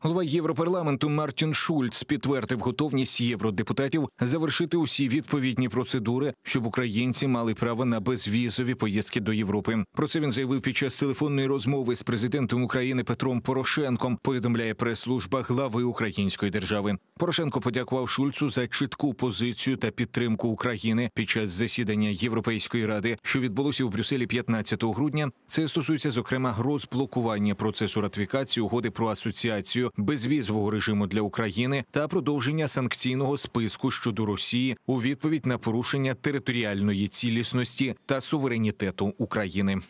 Голова Європарламенту Мартін Шульц підтвердив готовність євродепутатів завершити усі відповідні процедури, щоб українці мали право на безвізові поїздки до Європи. Про це він заявив під час телефонної розмови з президентом України Петром Порошенком. Повідомляє прес-служба глави Української держави. Порошенко подякував Шульцу за чітку позицію та підтримку України під час засідання Європейської ради, що відбулося у Брюсселі 15 грудня. Це стосується зокрема розблокування процесу ратифікації угоди про асоціацію безвізового режиму для України та продовження санкційного списку щодо Росії у відповідь на порушення територіальної цілісності та суверенітету України.